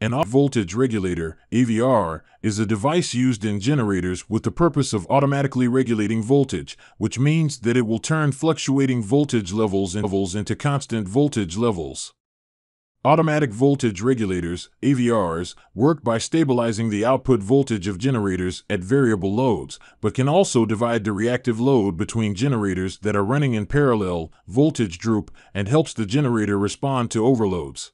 An off voltage regulator, AVR, is a device used in generators with the purpose of automatically regulating voltage, which means that it will turn fluctuating voltage levels into constant voltage levels. Automatic voltage regulators, AVRs, work by stabilizing the output voltage of generators at variable loads, but can also divide the reactive load between generators that are running in parallel, voltage droop, and helps the generator respond to overloads.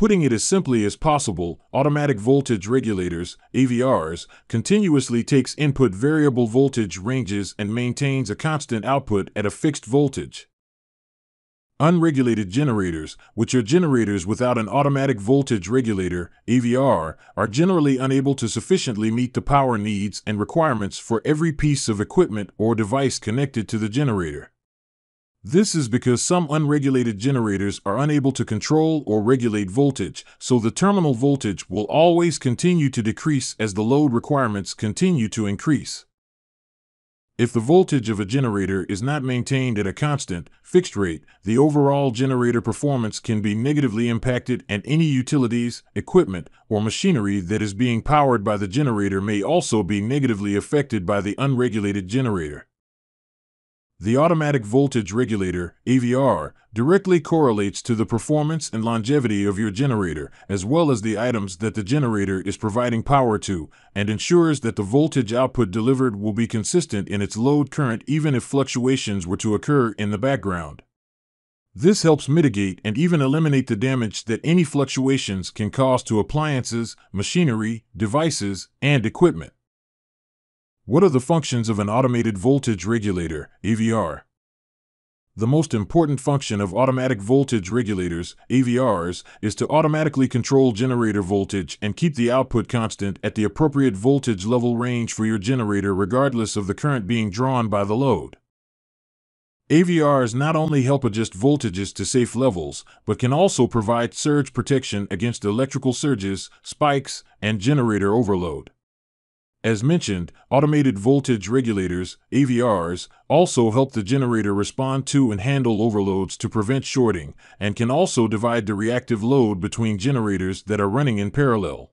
Putting it as simply as possible, automatic voltage regulators, AVRs, continuously takes input variable voltage ranges and maintains a constant output at a fixed voltage. Unregulated generators, which are generators without an automatic voltage regulator, AVR, are generally unable to sufficiently meet the power needs and requirements for every piece of equipment or device connected to the generator. This is because some unregulated generators are unable to control or regulate voltage, so the terminal voltage will always continue to decrease as the load requirements continue to increase. If the voltage of a generator is not maintained at a constant, fixed rate, the overall generator performance can be negatively impacted and any utilities, equipment, or machinery that is being powered by the generator may also be negatively affected by the unregulated generator. The automatic voltage regulator, AVR, directly correlates to the performance and longevity of your generator, as well as the items that the generator is providing power to, and ensures that the voltage output delivered will be consistent in its load current even if fluctuations were to occur in the background. This helps mitigate and even eliminate the damage that any fluctuations can cause to appliances, machinery, devices, and equipment. What are the functions of an automated voltage regulator, AVR? The most important function of automatic voltage regulators, AVRs, is to automatically control generator voltage and keep the output constant at the appropriate voltage level range for your generator regardless of the current being drawn by the load. AVRs not only help adjust voltages to safe levels, but can also provide surge protection against electrical surges, spikes, and generator overload. As mentioned, automated voltage regulators, AVRs, also help the generator respond to and handle overloads to prevent shorting, and can also divide the reactive load between generators that are running in parallel.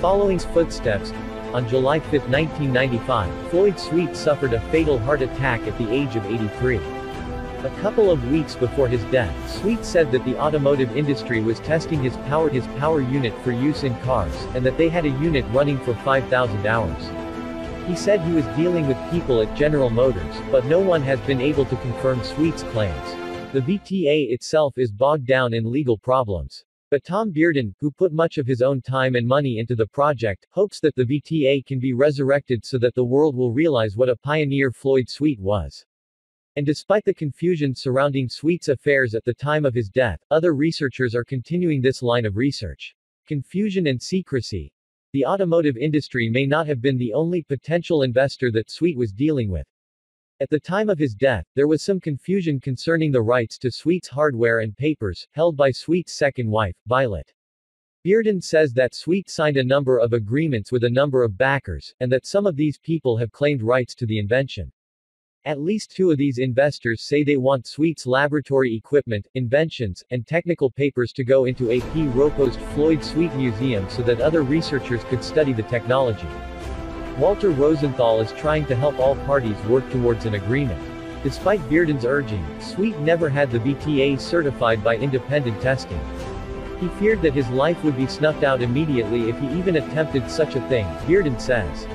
Following footsteps, on July 5, 1995, Floyd Sweet suffered a fatal heart attack at the age of 83. A couple of weeks before his death, Sweet said that the automotive industry was testing his power his power unit for use in cars, and that they had a unit running for 5,000 hours. He said he was dealing with people at General Motors, but no one has been able to confirm Sweet's claims. The VTA itself is bogged down in legal problems. But Tom Bearden, who put much of his own time and money into the project, hopes that the VTA can be resurrected so that the world will realize what a pioneer Floyd Sweet was. And despite the confusion surrounding Sweet's affairs at the time of his death, other researchers are continuing this line of research. Confusion and secrecy. The automotive industry may not have been the only potential investor that Sweet was dealing with. At the time of his death, there was some confusion concerning the rights to Sweet's hardware and papers, held by Sweet's second wife, Violet. Bearden says that Sweet signed a number of agreements with a number of backers, and that some of these people have claimed rights to the invention. At least two of these investors say they want Sweet's laboratory equipment, inventions, and technical papers to go into a P. Ropost Floyd Sweet Museum so that other researchers could study the technology. Walter Rosenthal is trying to help all parties work towards an agreement. Despite Bearden's urging, Sweet never had the VTA certified by independent testing. He feared that his life would be snuffed out immediately if he even attempted such a thing, Bearden says.